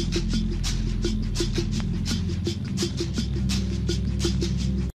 フフフ。